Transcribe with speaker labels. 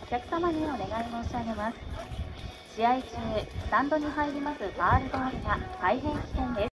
Speaker 1: お客様にお願い申し上げます。試合中スタンドに入りますファールボールが大変危険です。